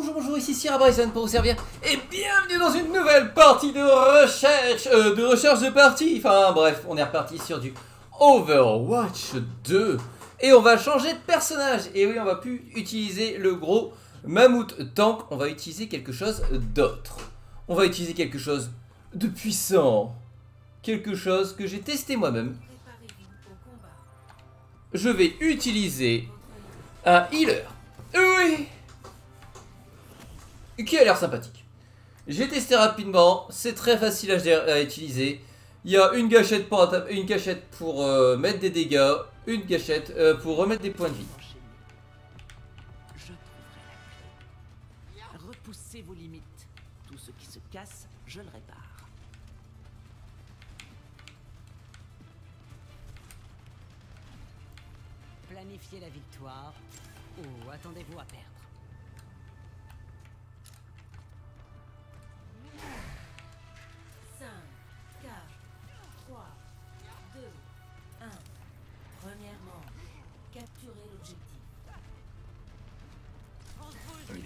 Bonjour, bonjour, ici Sierra Bryson pour vous servir et bienvenue dans une nouvelle partie de recherche, euh, de recherche de partie. Enfin bref, on est reparti sur du Overwatch 2 et on va changer de personnage. Et oui, on va plus utiliser le gros mammouth tank, on va utiliser quelque chose d'autre. On va utiliser quelque chose de puissant, quelque chose que j'ai testé moi-même. Je vais utiliser un healer. Oui qui a l'air sympathique. J'ai testé rapidement, c'est très facile à, utiliser. Il y a une gâchette pour, une cachette pour euh, mettre des dégâts, une gâchette euh, pour remettre des points de vie. Repoussez vos limites. Tout ce qui se casse, je le répare. Planifiez la victoire ou attendez-vous à perdre.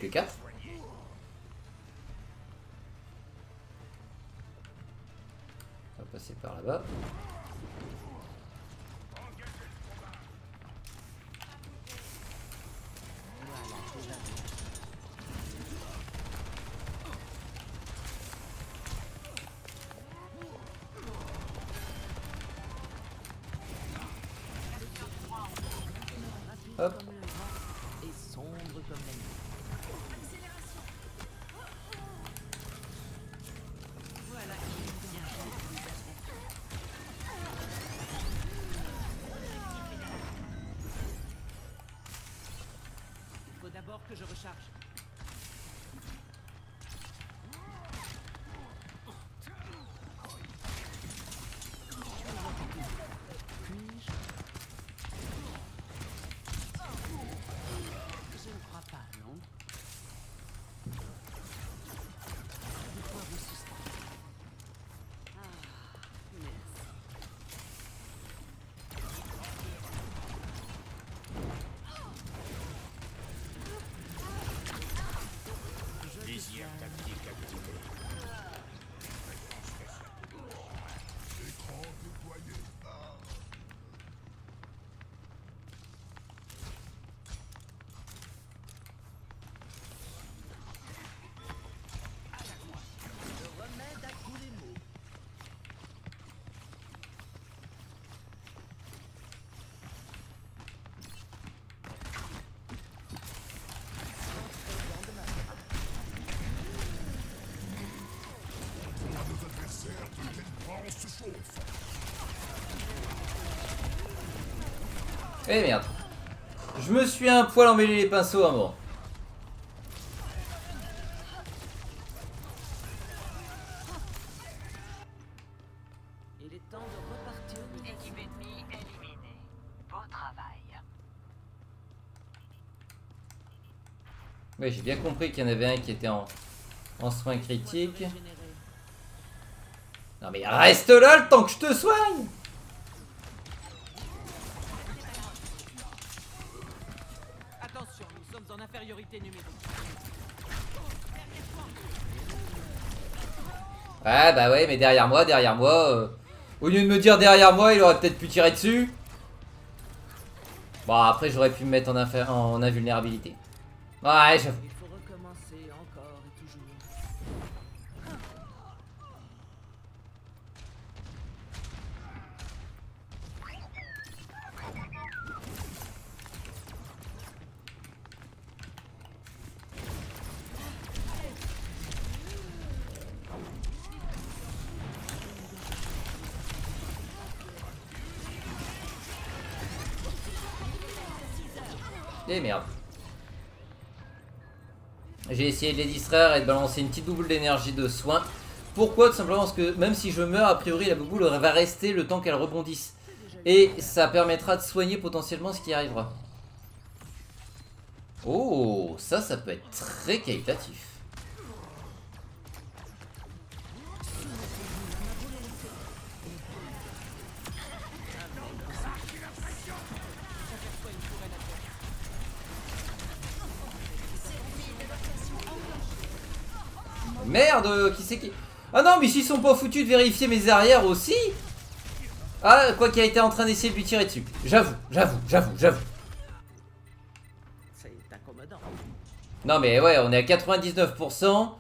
Que 4. On va passer par là-bas. Que je recharge. Eh merde. Je me suis un poil emmêlé les pinceaux à moment. Il est temps de repartir. Équipe ennemie éliminée. Beau travail. Ouais, j'ai bien compris qu'il y en avait un qui était en, en soins critiques. Non mais reste là le temps que je te soigne. Attention, nous sommes en infériorité numérique. Ouais bah ouais mais derrière moi, derrière moi euh, Au lieu de me dire derrière moi il aurait peut-être pu tirer dessus. Bon après j'aurais pu me mettre en, en invulnérabilité. Ouais j'avoue Et merde. J'ai essayé de les distraire et de balancer une petite bouboule d'énergie de soin. Pourquoi? Tout simplement parce que même si je meurs a priori la bouboule va rester le temps qu'elle rebondisse. Et ça permettra de soigner potentiellement ce qui arrivera. Oh, ça, ça peut être très qualitatif. Merde, qui c'est qui Ah non, mais s'ils sont pas foutus de vérifier mes arrières aussi Ah, quoi qu'il a été en train d'essayer de lui tirer dessus. J'avoue, j'avoue, j'avoue, j'avoue. C'est incommodant. Non mais ouais, on est à 99%.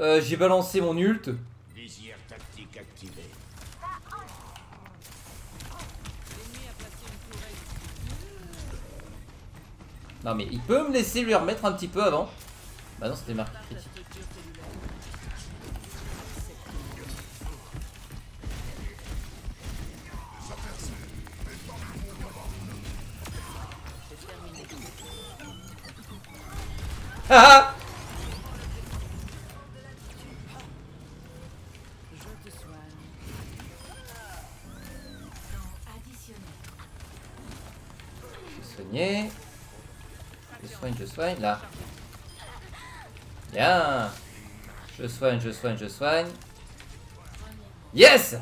Euh, J'ai balancé mon ult. Visière tactique activée. Non mais il peut me laisser lui remettre un petit peu avant. Bah non, c'était marqué critique. Ah soigner. Je soigne, je soigne, là. Bien. Je soigne, je soigne, je soigne. Yes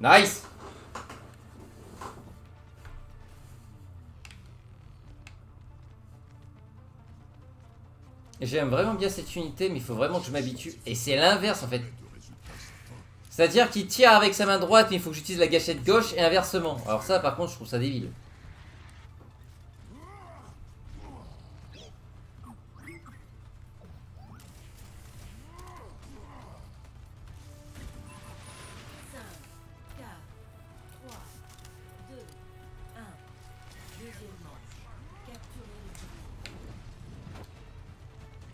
Nice J'aime vraiment bien cette unité, mais il faut vraiment que je m'habitue. Et c'est l'inverse en fait. C'est-à-dire qu'il tire avec sa main droite, mais il faut que j'utilise la gâchette gauche et inversement. Alors ça, par contre, je trouve ça débile.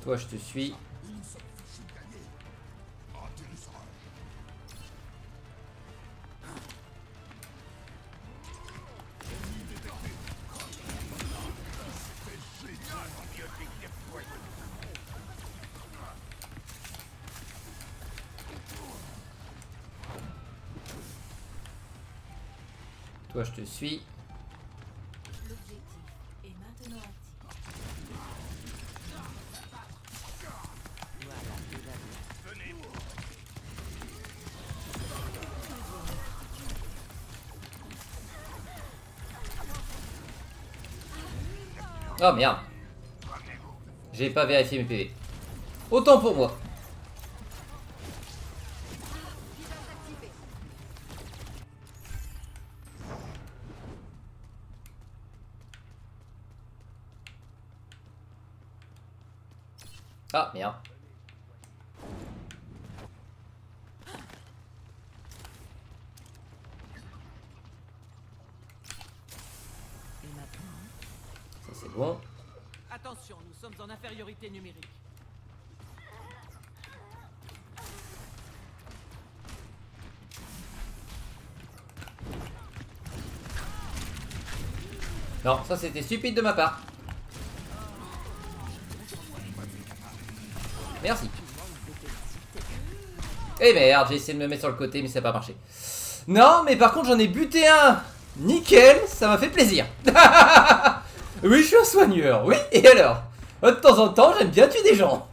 Toi, je te suis. Toi, je te suis. L'objectif est maintenant actif. Voilà, tout va bien. Oh merde. J'ai pas vérifié mes PV. Autant pour moi. Ah merde. Ça c'est bon. Attention, nous sommes en infériorité numérique. Non, ça c'était stupide de ma part. Merci. Eh merde, j'ai essayé de me mettre sur le côté, mais ça n'a pas marché. Non, mais par contre, j'en ai buté un. Nickel, ça m'a fait plaisir. oui, je suis un soigneur, oui, et alors? De temps en temps, j'aime bien tuer des gens.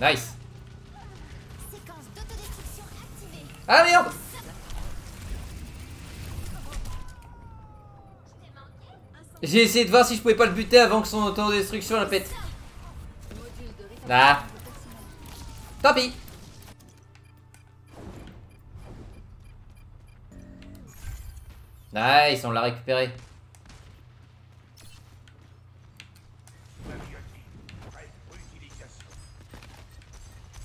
Nice. Séquence d'autodestruction activée. Ah merde J'ai essayé de voir si je pouvais pas le buter avant que son autodestruction la pète. Ah. Tant pis. Nice, on l'a récupéré.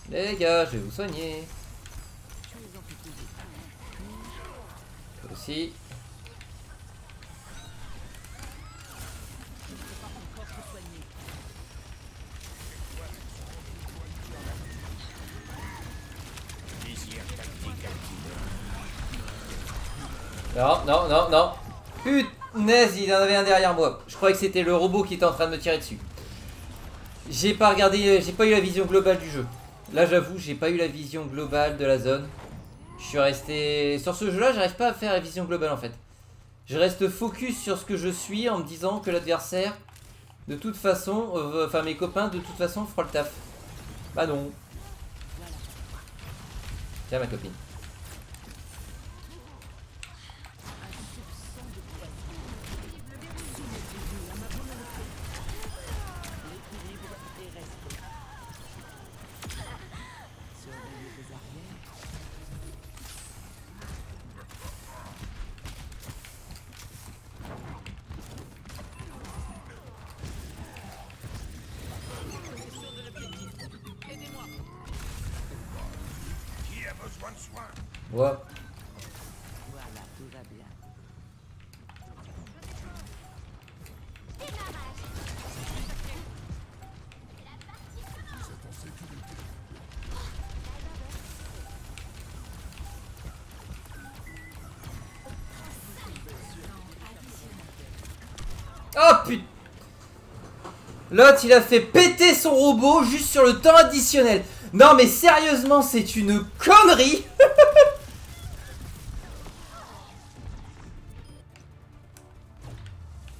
Les gars, je vais vous soigner. Aussi. Non, non, non, non. Punaise, il en avait un derrière moi. Je croyais que c'était le robot qui était en train de me tirer dessus. J'ai pas regardé, euh, j'ai pas eu la vision globale du jeu. Là, j'avoue, j'ai pas eu la vision globale de la zone. Je suis resté... Sur ce jeu-là, j'arrive pas à faire la vision globale, en fait. Je reste focus sur ce que je suis en me disant que l'adversaire, de toute façon, euh, enfin mes copains, de toute façon, fera le taf. Bah non. Tiens, ma copine. Ouais. Oh putain L'autre il a fait péter son robot juste sur le temps additionnel. Non mais sérieusement c'est une connerie.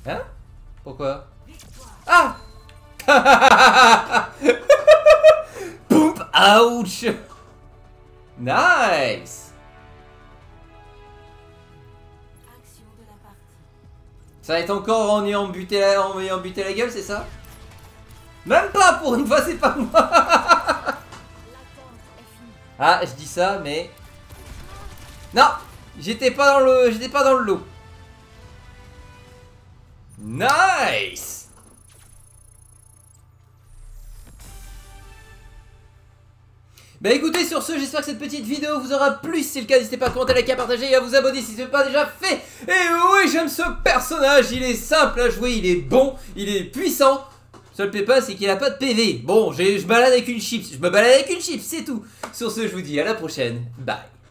Hein? Pourquoi? Ah! Boum Ouch! Nice. Ça va être encore en ayant buté en ayant buté la gueule, c'est ça? Même pas pour une fois, c'est pas moi. Ah, je dis ça, mais... Non J'étais pas dans le... J'étais pas dans le lot. Nice Bah écoutez, sur ce, j'espère que cette petite vidéo vous aura plu. Si c'est le cas, n'hésitez pas à commenter, liker, à partager et à vous abonner si ce n'est pas déjà fait. Et oui, j'aime ce personnage, il est simple à jouer, il est bon, il est puissant. Seul pépin, c'est qu'il a pas de PV. Bon, je balade avec une chips, je me balade avec une chips, c'est tout. Sur ce, je vous dis à la prochaine. Bye.